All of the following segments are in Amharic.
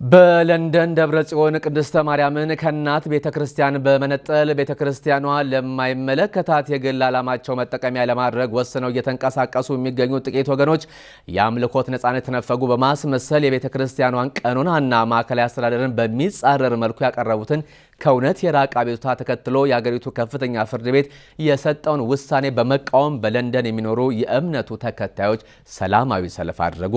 በለንደን ደብረ ጽዮን ቅድስተ ማርያምን ከእናት ቤተ ክርስቲያን በመነጠል ቤተ ክርስቲያኗ ለማይመለከታት የግል ዓላማቸው መጠቀሚያ ለማድረግ ወስነው እየተንቀሳቀሱ የሚገኙ ጥቂት ወገኖች የአምልኮት ነፃነት የተነፈጉ በማስመሰል የቤተ ክርስቲያኗን ቀኖናና ማዕከላዊ አስተዳደርን በሚጻረር መልኩ ያቀረቡትን ከእውነት የራቀ አቤቱታ ተከትሎ የአገሪቱ ከፍተኛ ፍርድ ቤት የሰጠውን ውሳኔ በመቃወም በለንደን የሚኖሩ የእምነቱ ተከታዮች ሰላማዊ ሰልፍ አድረጉ።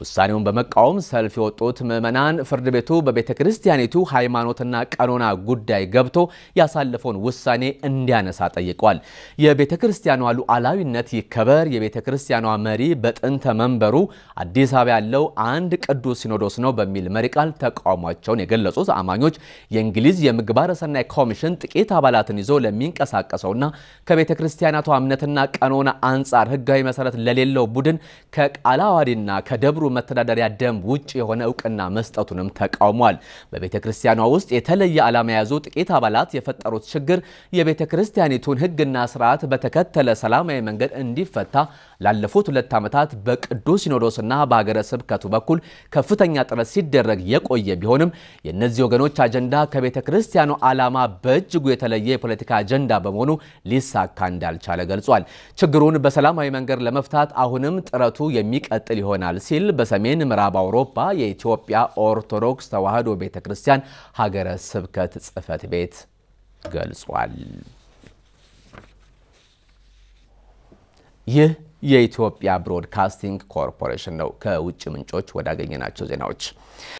ውሳኔውን በመቃወም ሰልፍ የወጡት ምዕመናን ፍርድ ቤቱ በቤተ ክርስቲያኒቱ ሃይማኖትና ቀኖና ጉዳይ ገብቶ ያሳለፈውን ውሳኔ እንዲያነሳ ጠይቋል። የቤተ ክርስቲያኗ ሉዓላዊነት ይከበር፣ የቤተ ክርስቲያኗ መሪ በጥንተ መንበሩ አዲስ አበባ ያለው አንድ ቅዱስ ሲኖዶስ ነው በሚል መሪ ቃል ተቃውሟቸውን የገለጹት አማኞች የእንግሊዝ ምግባረ ሰናይ ኮሚሽን ጥቂት አባላትን ይዞ ለሚንቀሳቀሰውና ከቤተ ክርስቲያናቷ እምነትና ቀኖና አንጻር ሕጋዊ መሰረት ለሌለው ቡድን ከቃለ ዓዋዲና ከደብሩ መተዳደሪያ ደንብ ውጭ የሆነ እውቅና መስጠቱንም ተቃውሟል። በቤተ ክርስቲያኗ ውስጥ የተለየ ዓላማ የያዙ ጥቂት አባላት የፈጠሩት ችግር የቤተ ክርስቲያኒቱን ሕግና ስርዓት በተከተለ ሰላማዊ መንገድ እንዲፈታ ላለፉት ሁለት ዓመታት በቅዱስ ሲኖዶስና በሀገረ ስብከቱ በኩል ከፍተኛ ጥረት ሲደረግ የቆየ ቢሆንም የእነዚህ ወገኖች አጀንዳ ከቤተ ክርስቲያኑ ዓላማ በእጅጉ የተለየ የፖለቲካ አጀንዳ በመሆኑ ሊሳካ እንዳልቻለ ገልጿል። ችግሩን በሰላማዊ መንገድ ለመፍታት አሁንም ጥረቱ የሚቀጥል ይሆናል ሲል በሰሜን ምዕራብ አውሮፓ የኢትዮጵያ ኦርቶዶክስ ተዋሕዶ ቤተ ክርስቲያን ሀገረ ስብከት ጽሕፈት ቤት ገልጿል። ይህ የኢትዮጵያ ብሮድካስቲንግ ኮርፖሬሽን ነው። ከውጭ ምንጮች ወዳገኘናቸው ዜናዎች